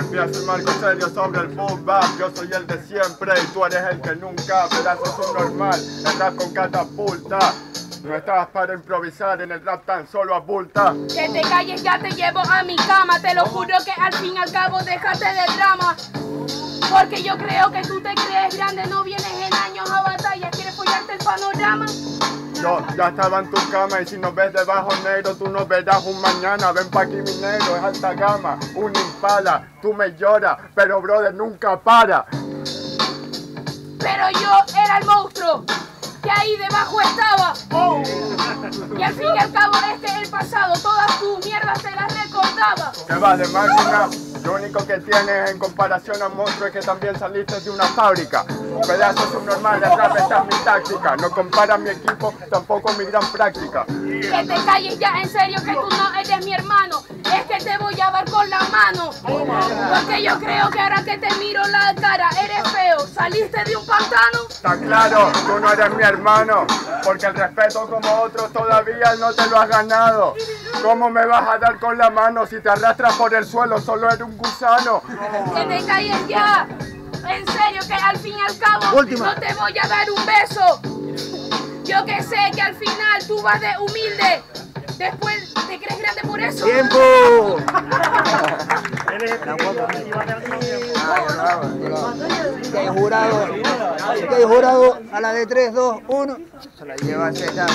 Empieza el marco serio sobre el boom bap Yo soy el de siempre y tú eres el que nunca Pedazo un normal, el rap con catapulta no estabas para improvisar, en el rap tan solo abulta. Que te calles, ya te llevo a mi cama. Te lo juro que al fin y al cabo déjate de drama. Porque yo creo que tú te crees grande, no vienes en años a batalla. ¿Quieres follarte el panorama? Yo ya estaba en tu cama y si no ves debajo negro, tú no verás un mañana. Ven pa' aquí mi negro, es alta gama, un impala. Tú me lloras, pero brother nunca para. Pero yo era el monstruo que ahí debajo estaba. Oh. Y al fin y al cabo este es el pasado, todas tus mierdas te las recordaba. Que vas de máquina, lo único que tienes en comparación a monstruo es que también saliste de una fábrica. Un pedazo subnormal, de es mi táctica. No compara mi equipo, tampoco mi gran práctica. Que te calles ya, en serio que tú no eres mi hermano. Que te voy a dar con la mano. Porque yo creo que ahora que te miro la cara, eres feo. ¿Saliste de un pantano? Está claro, tú no eres mi hermano. Porque el respeto como otros todavía no te lo has ganado. ¿Cómo me vas a dar con la mano si te arrastras por el suelo? Solo eres un gusano. Que te calles ya. En serio que al fin y al cabo no te voy a dar un beso. Yo que sé que al final tú vas de humilde. Después te crees grande por eso. ¡Tiempo! Que jurado, que jurado a la de 3, 2, 1, se la lleva Z.